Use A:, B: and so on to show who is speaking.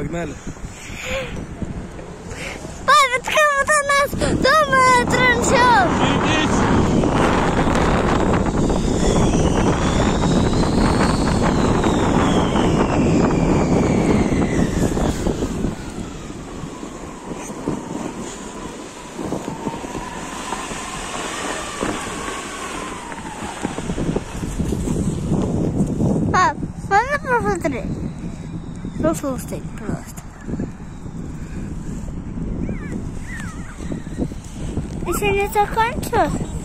A: Погнали.
B: Папа, кому-то нас дома транчал. Пап, можно посмотреть? Russell State Trust. Isn't it a?